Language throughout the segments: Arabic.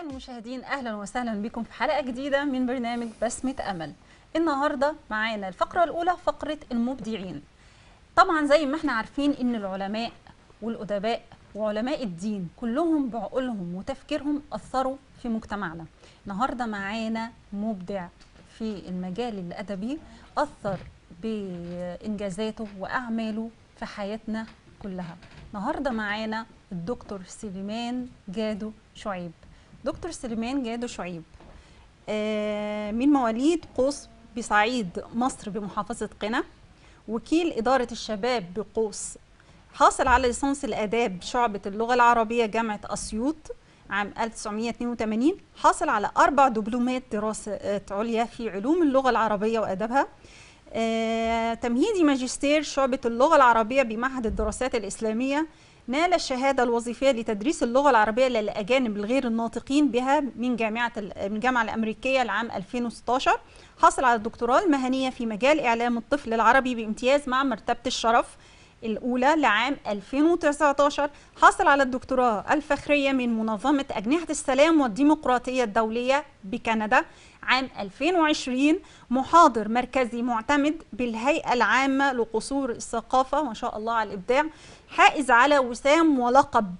المشاهدين أهلا وسهلا بكم في حلقة جديدة من برنامج بسمة أمل. النهاردة معانا الفقرة الأولى فقرة المبدعين. طبعا زي ما إحنا عارفين إن العلماء والأدباء وعلماء الدين كلهم بعقولهم وتفكيرهم أثروا في مجتمعنا. النهاردة معانا مبدع في المجال الأدبي أثر بإنجازاته وأعماله في حياتنا كلها. النهاردة معانا الدكتور سليمان جادو شعيب. دكتور سليمان جادو شعيب آه، من مواليد قوس بصعيد مصر بمحافظة قنا وكيل إدارة الشباب بقوس حاصل على ليسانس الآداب شعبة اللغة العربية جامعة أسيوط عام 1982 حاصل على أربع دبلومات دراسات عليا في علوم اللغة العربية وأدبها آه، تمهيدي ماجستير شعبة اللغة العربية بمعهد الدراسات الإسلامية نال الشهادة الوظيفية لتدريس اللغة العربية للأجانب الغير الناطقين بها من جامعة من الجامعة الأمريكية العام 2016 حصل على الدكتوراه المهنية في مجال إعلام الطفل العربي بامتياز مع مرتبة الشرف. الأولى لعام 2019 حصل على الدكتوراه الفخرية من منظمة أجنحة السلام والديمقراطية الدولية بكندا عام 2020 محاضر مركزي معتمد بالهيئة العامة لقصور الثقافة ما شاء الله على الإبداع. حائز على وسام ولقب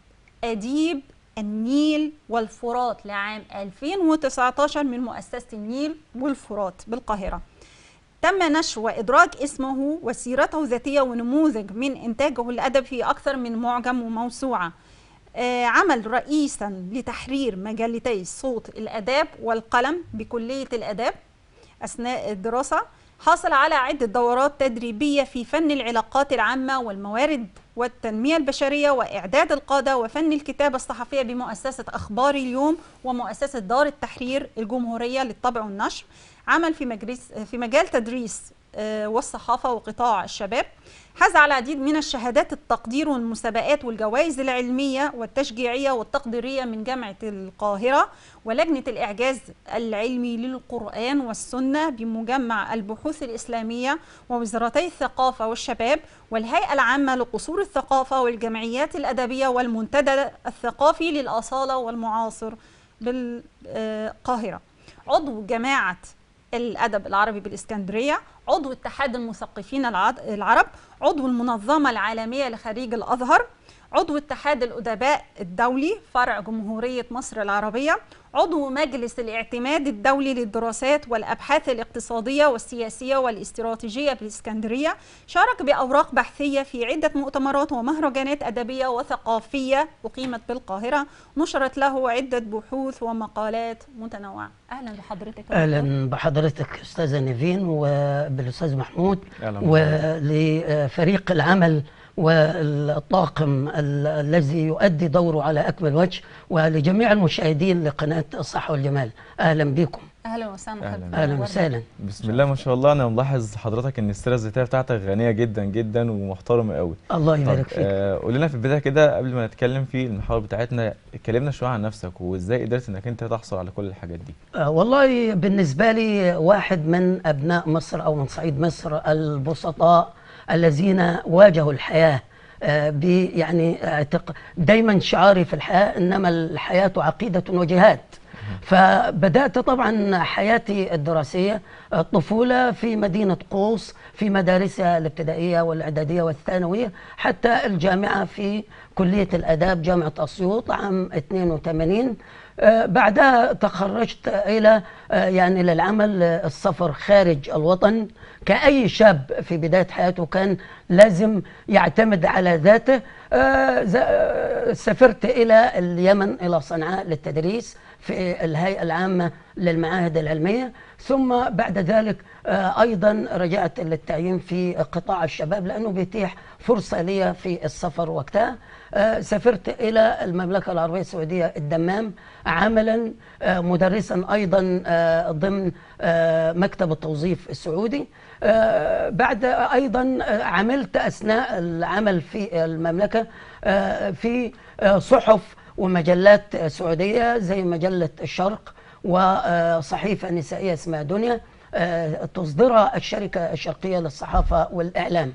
أديب النيل والفرات لعام 2019 من مؤسسة النيل والفرات بالقاهرة. تم نشر وإدراج اسمه وسيرته الذاتية ونموذج من إنتاجه الأدبي في أكثر من معجم وموسوعة. آه، عمل رئيسا لتحرير مجلتي صوت الآداب والقلم بكلية الآداب أثناء الدراسة. حصل على عدة دورات تدريبية في فن العلاقات العامة والموارد والتنمية البشرية وإعداد القادة وفن الكتابة الصحفية بمؤسسة أخبار اليوم ومؤسسة دار التحرير الجمهورية للطبع والنشر. عمل في مجلس في مجال تدريس والصحافة وقطاع الشباب. حاز على العديد من الشهادات التقدير والمسابقات والجوائز العلمية والتشجيعية والتقديرية من جامعة القاهرة ولجنة الإعجاز العلمي للقرآن والسنة بمجمع البحوث الإسلامية ووزارتي الثقافة والشباب والهيئة العامة لقصور الثقافة والجمعيات الأدبية والمنتدى الثقافي للأصالة والمعاصر بالقاهرة. عضو جماعة الأدب العربي بالإسكندرية عضو اتحاد المثقفين العرب عضو المنظمة العالمية لخريج الأزهر عضو اتحاد الأدباء الدولي فرع جمهورية مصر العربية عضو مجلس الاعتماد الدولي للدراسات والأبحاث الاقتصادية والسياسية والاستراتيجية بالإسكندرية شارك بأوراق بحثية في عدة مؤتمرات ومهرجانات أدبية وثقافية أقيمت بالقاهرة نشرت له عدة بحوث ومقالات متنوعة أهلا بحضرتك. أهلا بحضرتك أستاذة نيفين وبالأستاذ محمود أهلاً ولفريق العمل والطاقم ال- الذي يؤدي دوره على أكمل وجه ولجميع المشاهدين لقناة الصحة والجمال. أهلا بكم. أهلا وسهلا أهلاً. حضرتك. أهلا. وسهلا. بسم الله ما شاء الله. أنا ملاحظ حضرتك إن السيرة الذاتية بتاعتك غنية جدا جدا ومحترمه قوي الله يبارك فيك. آه قول لنا في البداية كده قبل ما نتكلم في المحاور بتاعتنا اتكلمنا شوية عن نفسك وإزاي قدرت إنك أنت تحصل على كل الحاجات دي. آه، والله بالنسبة لي واحد من أبناء مصر أو من صعيد مصر البسطاء الذين واجهوا الحياة آه، يعني اعتق- دايما شعاري في الحياة إنما الحياة عقيدة وجهاد. فبدأت طبعا حياتي الدراسية الطفولة في مدينة قوس في مدارسها الابتدائية والإعدادية والثانوية حتى الجامعة في كلية الآداب جامعة أسيوط عام 82 آه، بعدها تخرجت إلى آه، يعني للعمل آه، السفر خارج الوطن. كأي شاب في بداية حياته كان لازم يعتمد على ذاته. آه، سافرت إلى اليمن إلى صنعاء للتدريس. في الهيئة العامة للمعاهد العلمية ثم بعد ذلك آه، أيضا رجعت للتعيين في قطاع الشباب لأنه بيتيح فرصة لي في السفر وقتها. آه، سافرت إلى المملكة العربية السعودية الدمام عملا آه، مدرسا أيضا ضمن مكتب التوظيف السعودي. بعد أيضا عملت أثناء العمل في المملكة في صحف ومجلات سعودية زي مجلة الشرق وصحيفة نسائية اسمها دنيا آه، تصدرها الشركة الشرقية للصحافة والإعلام.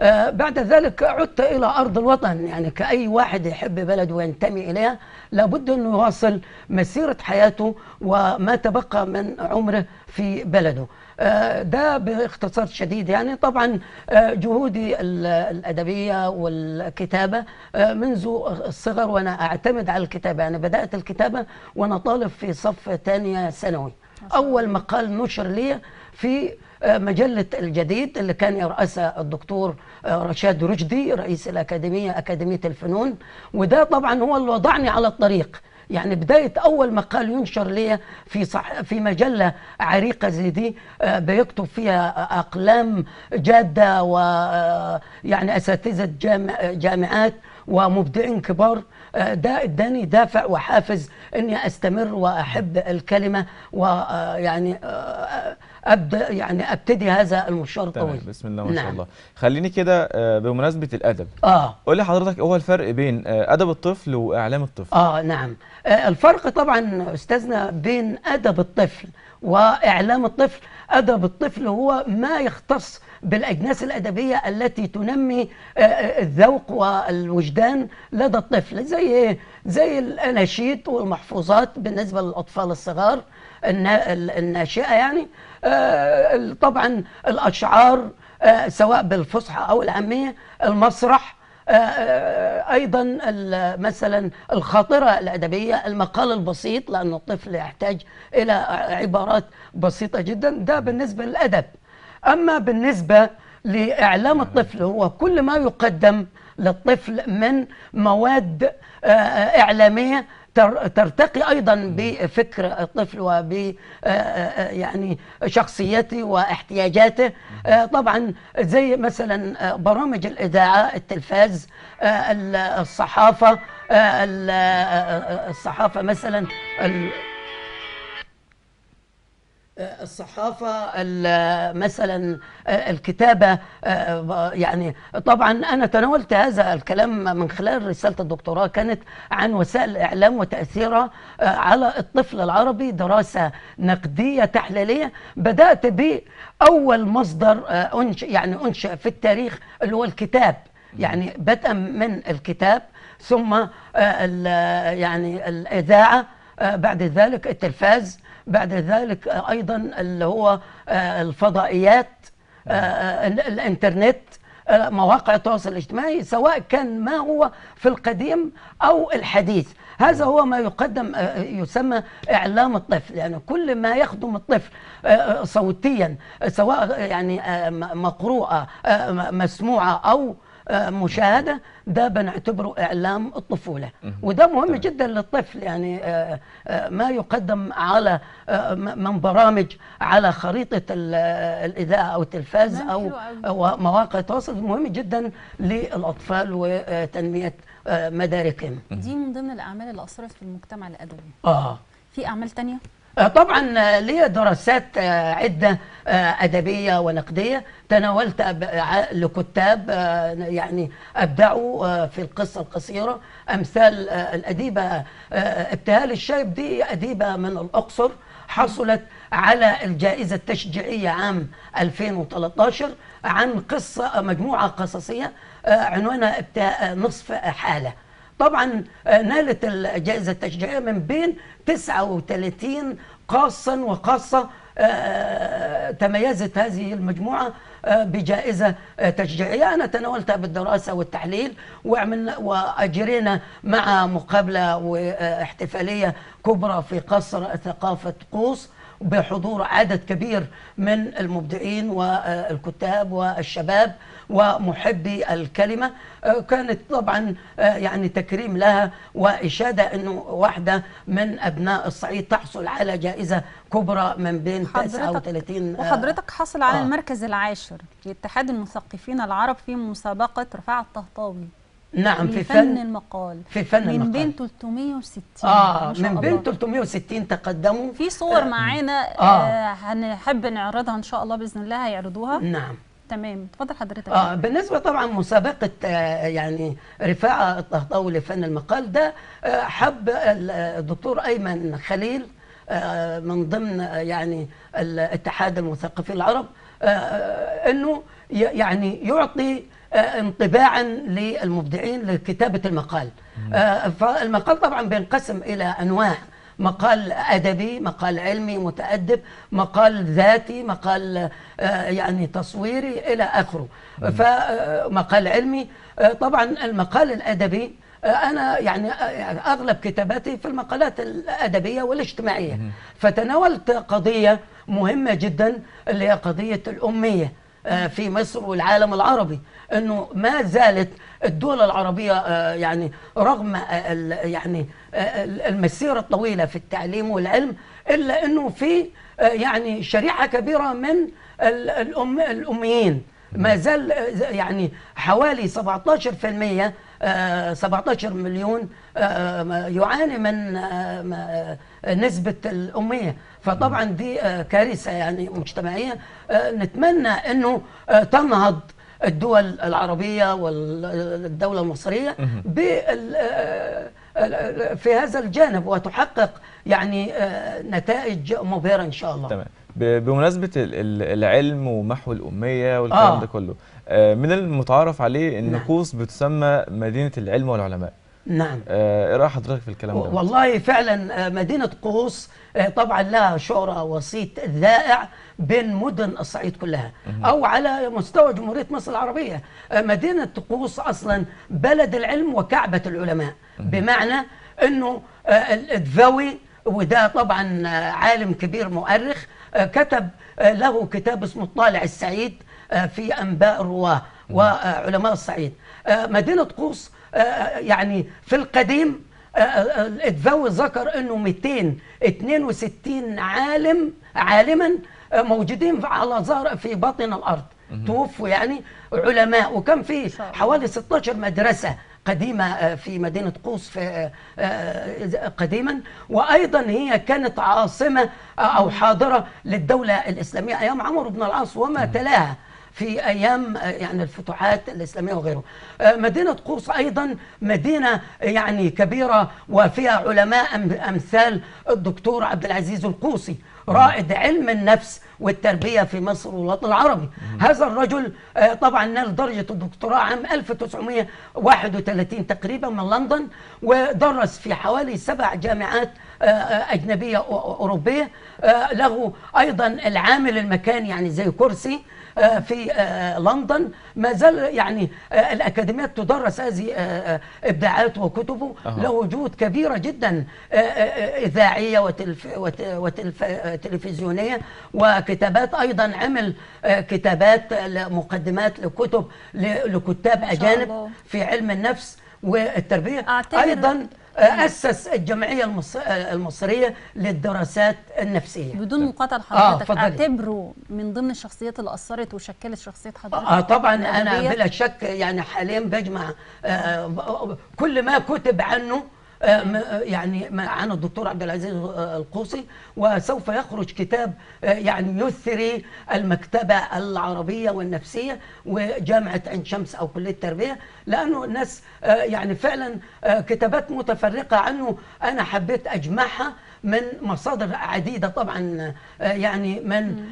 آه، بعد ذلك عدت إلى أرض الوطن يعني كأي واحد يحب بلده وينتمي إليها لابد أنه يواصل مسيرة حياته وما تبقى من عمره في بلده. ده باختصار شديد يعني. طبعا آه، جهودي ال- الأدبية والكتابة آه، منذ الصغر وأنا أعتمد على الكتابة. يعني بدأت الكتابة وأنا طالب في صف ثانية ثانوي. أول مقال نشر لي في آه، مجلة الجديد اللي كان يرأسها الدكتور آه، رشاد رشدي رئيس الأكاديمية أكاديمية الفنون. وده طبعا هو اللي وضعني على الطريق. يعني بداية أول مقال ينشر لي في صح في مجلة عريقة زي دي آه، بيكتب فيها أقلام جادة ويعني أساتذة جامع جامعات ومبدعين كبار. آه، ده إداني دافع وحافز إني أستمر وأحب الكلمة ويعني أبدأ يعني أبتدي هذا المشوار تمام الطويل بسم الله ما شاء نعم. الله. خليني كده آه، بمناسبة الأدب. آه. قول لي حضرتك هو الفرق بين آه، أدب الطفل وإعلام الطفل؟ آه نعم. آه الفرق طبعا أستاذنا بين أدب الطفل وإعلام الطفل. أدب الطفل هو ما يختص بالأجناس الأدبية التي تنمي الذوق والوجدان لدى الطفل زي زي الأناشيد والمحفوظات بالنسبة للأطفال الصغار النا- ال- الناشئة يعني. طبعا الأشعار آه، سواء بالفصحى أو العامية المسرح آه، آه، أيضا مثلا الخاطرة الأدبية المقال البسيط لأن الطفل يحتاج إلى عبارات بسيطة جدا ده بالنسبة للأدب. أما بالنسبة لإعلام الطفل هو كل ما يقدم للطفل من مواد آه، آه، إعلامية ترتقي أيضا بفكر الطفل وب يعني شخصيته واحتياجاته. طبعا زي مثلا برامج الإذاعة التلفاز ال- الصحافة ال- الصحافة مثلا الصحافة ال- مثلا الكتابة يعني طبعا أنا تناولت هذا الكلام من خلال رسالة الدكتوراه كانت عن وسائل الإعلام وتأثيرها على الطفل العربي دراسة نقدية تحليلية. بدأت بأول مصدر يعني أنشئ في التاريخ اللي هو الكتاب. يعني بدءا من الكتاب ثم يعني الإذاعة بعد ذلك التلفاز. بعد ذلك أيضا اللي هو آه، الفضائيات آه، آه، ال- الإنترنت مواقع التواصل الاجتماعي سواء كان ما هو في القديم أو الحديث. هذا هو ما يقدم يسمى إعلام الطفل. يعني كل ما يخدم الطفل صوتيا سواء يعني مقروءة مسموعة أو مشاهدة ده بنعتبره إعلام الطفولة. وده مهم تمام. جدا للطفل يعني آه، آه، ما يقدم على آه، من برامج على خريطة ال- آه، الإذاعة أو التلفاز نعم، أو مواقع التواصل. مهم جدا للأطفال وتنمية آه، مداركهم. دي من ضمن الأعمال اللي أثرت في المجتمع الأدبي. آه. في أعمال تانية؟ آه، طبعا آه، ليا دراسات آه، عدة آه، أدبية ونقدية. تناولت لكتاب يعني أبدعوا آه، في أمثال آه، الأديبة آه، ابتهال الشايب دي أديبة من الأقصر حصلت على الجائزة التشجيعية عام 2013 عن قصة مجموعة قصصية آه، عنوانها نصف حالة. طبعا آه، نالت الجائزة التشجيعية من بين 39 قاصا وقاصة آه، تميزت هذه المجموعة آه، بجائزة آه، تشجيعية. أنا تناولتها بالدراسة والتحليل وعملنا وأجرينا مع مقابلة واحتفالية كبرى في قصر ثقافة قوس بحضور عدد كبير من المبدعين والكتاب والشباب. ومحبي الكلمة آه، كانت طبعا آه، يعني تكريم لها وإشادة أنه واحدة من أبناء الصعيد تحصل على جائزة كبرى من بين 39 آه، وحضرتك حاصل على آه. المركز العاشر لاتحاد المثقفين العرب في مسابقة رفاعة الطهطاوي نعم في فن المقال في فن من المقال. بين 360 آه ما شاء من بين الله. 360 تقدموا في صور معانا آه. آه هنحب نعرضها إن شاء الله بإذن الله هيعرضوها نعم تمام. اتفضل حضرتك. آه بالنسبة طبعا مسابقة آه يعني رفاعة الطهطاوي لفن المقال ده آه حب ال- الدكتور أيمن خليل آه من ضمن آه يعني الاتحاد المثقفين العرب آه آه، أنه ي- يعني يعطي آه، انطباعا للمبدعين لكتابة المقال. آه، فالمقال طبعا بينقسم إلى أنواع. مقال أدبي مقال علمي متأدب مقال ذاتي مقال آه، يعني تصويري إلى آخره. فمقال علمي. آه، طبعا المقال الأدبي آه، أنا يعني آه، أغلب كتاباتي في المقالات الأدبية والاجتماعية. فتناولت قضية مهمة جدا اللي هي قضية الأمية آه، في مصر والعالم العربي. إنه ما زالت الدول العربية آه، يعني رغم آه، يعني آه، المسيرة الطويلة في التعليم والعلم إلا إنه في يعني شريحه كبيرة من ال- الأم الأميين. ما زال يعني حوالي 17% آه، 17 مليون يعاني من نسبة الأمية. فطبعا دي كارثة يعني مجتمعية. نتمنى أنه تنهض الدول العربية والدولة المصرية بال- آه، آه، في هذا الجانب وتحقق يعني آه، نتائج مبهرة إن شاء الله تمام بمناسبة ال- ال- العلم ومحو الأمية والكلام آه. ده كله آه، من المتعارف عليه إن نعم. قوس بتسمى مدينة العلم والعلماء نعم. آه، إيه رأي حضرتك في الكلام ده؟ والله فعلا آه، مدينة قوس آه، طبعا لها شهرة وسيط ذائع بين مدن الصعيد كلها. أو على مستوى جمهورية مصر العربية. آه، مدينة قوس أصلا بلد العلم وكعبة العلماء. بمعنى أنه آه، الدفوي وده طبعا عالم كبير مؤرخ كتب له كتاب اسمه الطالع السعيد في أنباء الرواة وعلماء الصعيد. مدينة قوس يعني في القديم آه، آه، ذكر إنه 262 عالم عالما آه، موجودين على ظهر في باطن الأرض. توفوا يعني علماء وكان في. حوالي 16 مدرسة قديمة آه، في مدينة قوس في آه، آه، قديما. وأيضا هي كانت عاصمة آه، أو حاضرة للدولة الإسلامية أيام عمرو بن العاص وما تلاها. في أيام آه، يعني الفتوحات الإسلامية وغيره. آه، مدينة قوس أيضا مدينة يعني كبيرة وفيها علماء امثال الدكتور عبد العزيز القوسي رائد علم النفس والتربية في مصر والوطن العربي. هذا الرجل آه، طبعا نال درجة الدكتوراه عام 1931 تقريبا من لندن ودرس في حوالي سبع جامعات آه، آه، أجنبية أو- أوروبية آه، له أيضا العامل المكاني يعني زي كرسي آه، في آه، لندن ما زال يعني آه، الأكاديميات تدرس هذه آه، آه، إبداعات وكتبه. له وجود كبيرة جدا آه، آه، إذاعية وتلف وت- وتلف آه، تلفزيونية وكتابات أيضا عمل آه، كتابات آه، مقدمات لكتب ل- لكتاب أجانب. في علم النفس والتربية أيضا آه، أسس الجمعية المص- آه، المصرية للدراسات النفسية بدون مقاطعة آه، لحضرتك اتفضلي. أعتبره من ضمن الشخصيات اللي أثرت وشكلت شخصية حضرتك آه طبعا أنا؟ بلا شك يعني حاليا بجمع آه كل ما كتب عنه آه، آه، يعني م- عن الدكتور عبد العزيز آه، القوسي وسوف يخرج كتاب يعني يثري المكتبة العربية والنفسية وجامعة عين شمس أو كلية التربية لأنه الناس يعني فعلا كتابات متفرقة عنه. أنا حبيت أجمعها من مصادر عديدة طبعا يعني من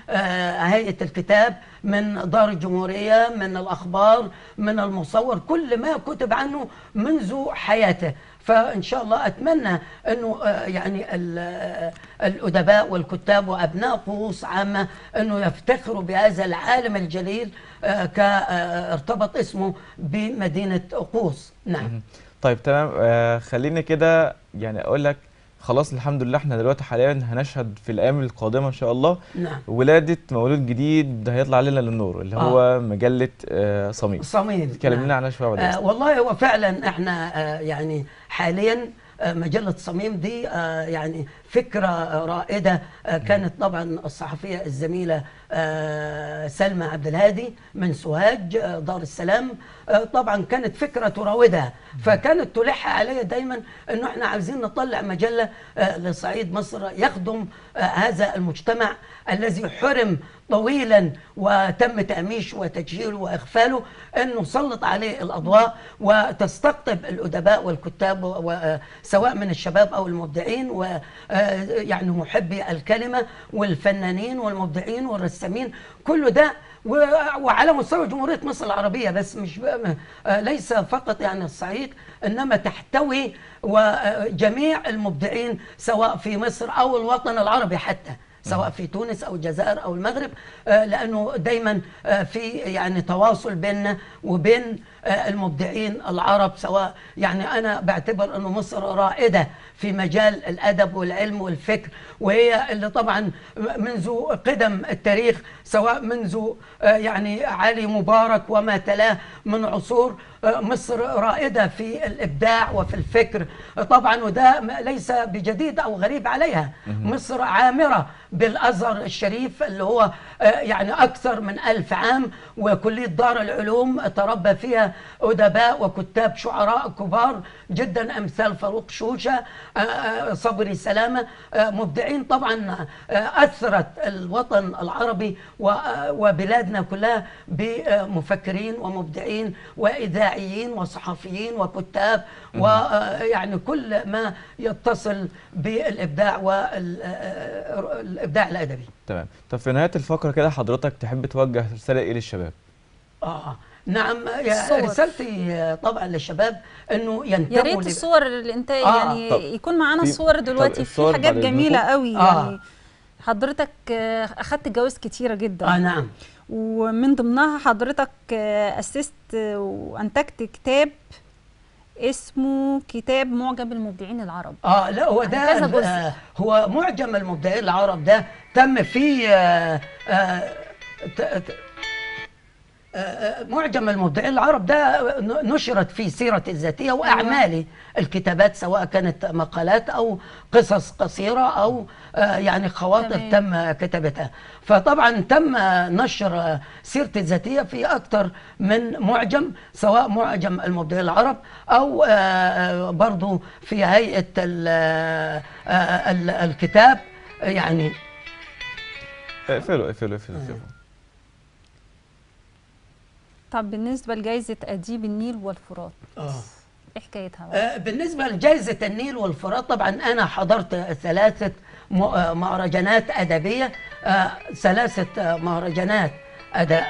هيئة الكتاب من دار الجمهورية من الأخبار من المصور كل ما كتب عنه منذ حياته. فإن شاء الله أتمنى أنه آه، يعني آه، الأدباء والكتاب وأبناء قوس عامة أنه يفتخروا بهذا العالم الجليل آه، ك- آه، ارتبط اسمه بمدينة قوس. نعم. طيب تمام. خليني كده يعني أقول لك خلاص الحمد لله إحنا دلوقتي حاليا هنشهد في الأيام القادمة إن شاء الله نعم ولادة مولود جديد هيطلع لنا للنور اللي هو مجلة آه صميم صميم تكلم نعم. عنها شوية بعد آه. والله هو فعلا إحنا آه يعني حاليا مجلة صميم دي آه يعني فكرة آه رائدة آه كانت طبعا الصحفية الزميلة آه سلمى عبد الهادي من سوهاج دار السلام. طبعا كانت فكرة تراودها فكانت تلح علي دايما إنه إحنا عايزين نطلع مجلة آه لصعيد مصر يخدم هذا المجتمع. الذي حرم طويلا وتم تأميش وتجهيله وإغفاله أن نسلط عليه الأضواء وتستقطب الأدباء والكتاب سواء من الشباب أو المبدعين ويعني محبي الكلمة والفنانين والمبدعين والرسامين. كل ده وعلى مستوى جمهورية مصر العربية بس مش آه، ليس فقط يعني الصعيد إنما تحتوي وجميع المبدعين سواء في مصر أو الوطن العربي حتى. سواء في تونس أو الجزائر أو المغرب آه، لأنه دايما آه، في يعني تواصل بيننا وبين آه، المبدعين العرب سواء يعني أنا بعتبر أنه مصر رائدة في مجال الأدب والعلم والفكر وهي اللي طبعا منذ قدم التاريخ سواء منذ آه، يعني علي مبارك وما تلاه من عصور آه، مصر رائدة في الإبداع وفي الفكر. طبعا وده ليس بجديد أو غريب عليها. مصر عامرة بالأزهر الشريف اللي هو آه، يعني أكثر من ألف عام وكلية دار العلوم تربى فيها أدباء وكتاب شعراء كبار جدا أمثال فاروق شوشة آه، صبري سلامة آه، مبدعين طبعا آه، أثرت الوطن العربي آه، وبلادنا كلها بمفكرين ومبدعين وإذاعيين وصحفيين وكتاب ويعني كل ما يتصل بالإبداع والابداع الأدبي. تمام. طب في نهاية الفقرة كده حضرتك تحب توجه رسالة إيه للشباب؟ آه. نعم يا الصور. رسالتي طبعا للشباب إنه يا ينتموا ريت الصور اللي انت آه، يعني طب يكون معانا صور دلوقتي في حاجات جميلة. قوي آه. يعني حضرتك أخدت جوائز كتيرة جدا آه نعم ومن ضمنها حضرتك أسست وأنتجت كتاب اسمه كتاب معجم المبدعين العرب آه لا هو عن ده كذا جزء. آه هو معجم المبدعين العرب ده تم فيه ت- ت- آه، آه، معجم المبدعين العرب ده نشرت فيه سيرتي الذاتيه واعمالي الكتابات سواء كانت مقالات أو قصص قصيرة أو آه، يعني خواطر تمام. تم كتابتها. فطبعا تم نشر سيرتي الذاتيه في أكثر من معجم سواء معجم المبدعين العرب أو آه، آه، برضو في هيئة ال- ال- الكتاب يعني. اقفلوا اقفلوا اقفلوا. طب بالنسبة لجائزه أديب النيل والفرات آه إيه حكايتها بقى؟ آه، بالنسبة لجائزة النيل والفرات طبعا أنا حضرت ثلاثة م- آه، مهرجانات أدبية آه، ثلاثة آه، مهرجانات أدب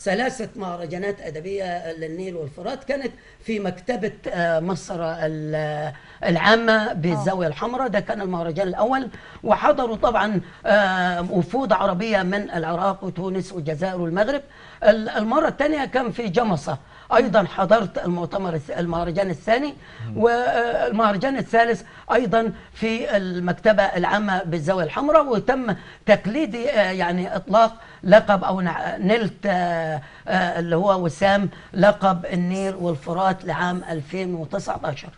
ثلاثة مهرجانات أدبية للنيل والفرات كانت في مكتبة آه، مصر ال- العامة بالزاوية الحمراء. ده كان المهرجان الأول. وحضروا طبعا آه، وفود عربية من العراق وتونس والجزائر والمغرب. ال- المرة الثانية كان في جمصة. أيضا حضرت المؤتمر المهرجان الثاني والمهرجان الثالث أيضا في المكتبة العامة بالزاويه الحمراء وتم تقليدي آه، يعني إطلاق لقب أو نع- نلت آه، آه، اللي هو وسام لقب النيل والفرات لعام 2019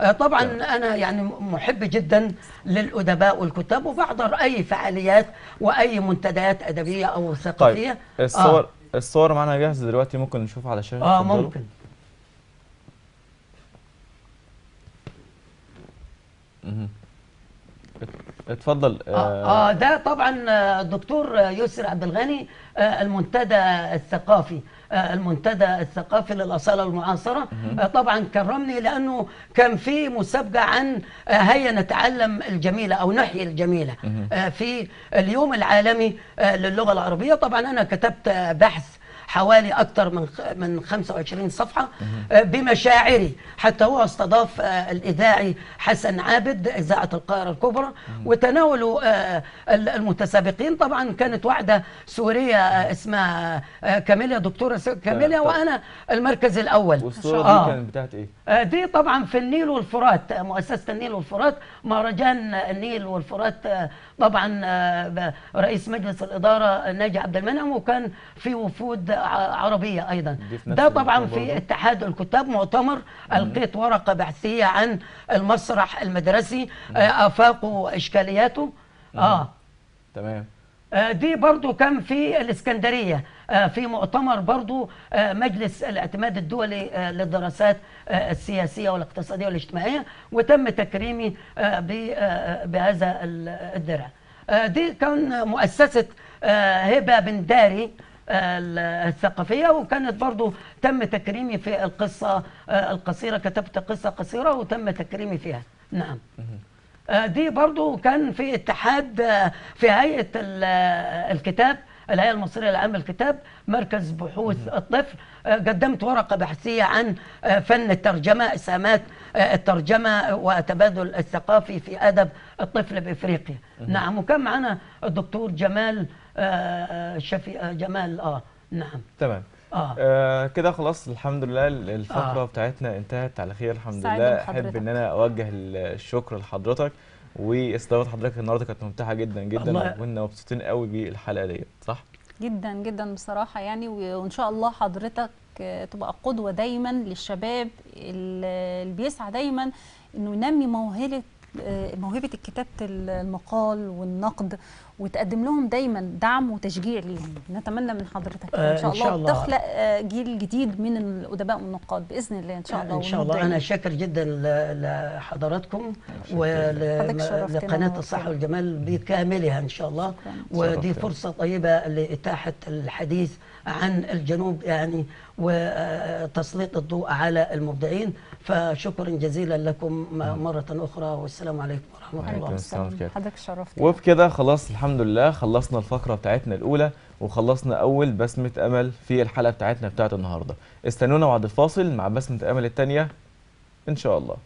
آه، طبعا أنا يعني محب جدا للأدباء والكتاب وبحضر اي فعاليات وأي منتديات أدبية أو ثقافية. طيب الصور الصور معانا جاهزة دلوقتي ممكن نشوفها على الشاشه آه اتفضلوا. ممكن مهم. ات- اتفضل آه, آه ده طبعا آه، الدكتور آه، يسر عبد الغني آه المنتدى الثقافي آه المنتدى الثقافي للأصالة المعاصره آه طبعا كرمني لأنه كان في مسابقة عن آه هيا نتعلم الجميلة أو نحيي الجميلة. آه في اليوم العالمي آه للغة العربية. طبعا أنا كتبت آه بحث حوالي أكثر من من 25 صفحة آه، بمشاعري. حتى هو استضاف آه، الإذاعي حسن عابد إذاعة القاهرة الكبرى وتناولوا آه، ال- المتسابقين. طبعا كانت واحدة سورية آه، اسمها آه، كاميليا دكتورة س- كاميليا وأنا المركز الأول. والصورة آه. دي كانت بتاعت إيه؟ آه، دي طبعا في النيل والفرات آه، مؤسسة النيل والفرات مهرجان آه، النيل والفرات آه، طبعا آه، رئيس مجلس الإدارة آه، ناجي عبد المنعم وكان في وفود ع- عربية أيضا. دي في نفس ده طبعا في؟ اتحاد الكتاب مؤتمر. ألقيت ورقة بحثية عن المسرح المدرسي آه، آفاقه وإشكالياته. آه. تمام. آه، دي برضو كان في الإسكندرية. آه، في مؤتمر برضو مجلس الاعتماد الدولي للدراسات السياسية والاقتصادية والاجتماعية وتم تكريمي بهذا ال- الدرع. دي كان مؤسسة هبة بن داري. الثقافية وكانت برضو تم تكريمي في القصة آه، القصيرة كتبت قصة قصيرة وتم تكريمي فيها. نعم. آه، دي برضو كان في اتحاد آه، في هيئة ال- الكتاب. الهيئة المصرية لعلم الكتاب مركز بحوث الطفل آه، قدمت ورقة بحثية عن آه، فن الترجمة إسهامات آه، الترجمة والتبادل الثقافي في أدب الطفل بإفريقيا. نعم وكان معنا الدكتور جمال آه، آه، شفي آه، جمال آه نعم. تمام. آه. آه كده خلاص الحمد لله ال- الفقرة آه. بتاعتنا انتهت على خير الحمد لله. أحب إن أنا أوجه الشكر لحضرتك. واستضافة حضرتك النهارده كانت ممتعة جدا جدا وكنا مبسوطين قوي بالحلقة ديت صح؟ جدا جدا بصراحة يعني و- وإن شاء الله حضرتك تبقى قدوة دايما للشباب ال- اللي بيسعى دايما إنه ينمي موهبة آه، موهبة كتابة المقال والنقد وتقدم لهم دايما دعم وتشجيع ليهم نتمنى من حضرتك آه، إن شاء إن شاء الله الله. تخلق آه، جيل جديد من الأدباء والنقاد بإذن الله إن شاء الله إن شاء الله. أنا شاكر جدا لحضراتكم ولقناه. الصحة والجمال بكاملها إن شاء الله. ودي. فرصة طيبة لإتاحة الحديث عن الجنوب يعني وتسليط الضوء على المبدعين فشكرا جزيلا لكم مرة أخرى والسلام عليكم ورحمة وعليكم الله. عليكم. حضرتك شرفتنا وبكده خلاص الحمد لله خلصنا الفقرة بتاعتنا الأولى وخلصنا أول بسمة أمل في الحلقة بتاعتنا بتاعت النهاردة. استنونا بعد الفاصل مع بسمة أمل التانية إن شاء الله.